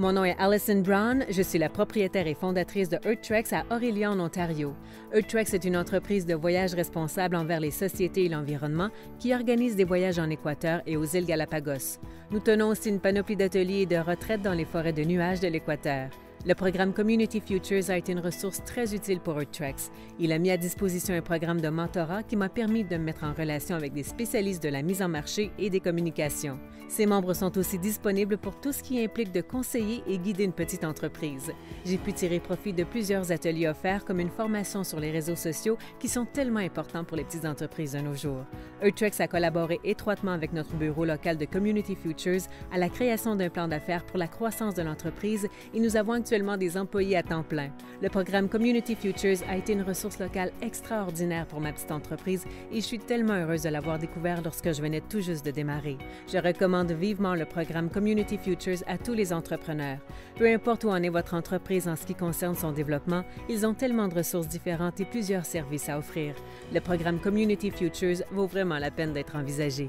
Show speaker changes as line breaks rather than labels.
Mon nom est Alison Brown, je suis la propriétaire et fondatrice de EarthTrex à Aurelian, en Ontario. EarthTrex est une entreprise de voyage responsable envers les sociétés et l'environnement qui organise des voyages en Équateur et aux îles Galapagos. Nous tenons aussi une panoplie d'ateliers et de retraites dans les forêts de nuages de l'Équateur. Le programme Community Futures a été une ressource très utile pour EarthTrex. Il a mis à disposition un programme de mentorat qui m'a permis de me mettre en relation avec des spécialistes de la mise en marché et des communications. Ses membres sont aussi disponibles pour tout ce qui implique de conseiller et guider une petite entreprise. J'ai pu tirer profit de plusieurs ateliers offerts comme une formation sur les réseaux sociaux qui sont tellement importants pour les petites entreprises de nos jours. EarthTrex a collaboré étroitement avec notre bureau local de Community Futures à la création d'un plan d'affaires pour la croissance de l'entreprise et nous avons des employés à temps plein. Le programme Community Futures a été une ressource locale extraordinaire pour ma petite entreprise et je suis tellement heureuse de l'avoir découvert lorsque je venais tout juste de démarrer. Je recommande vivement le programme Community Futures à tous les entrepreneurs. Peu importe où en est votre entreprise en ce qui concerne son développement, ils ont tellement de ressources différentes et plusieurs services à offrir. Le programme Community Futures vaut vraiment la peine d'être envisagé.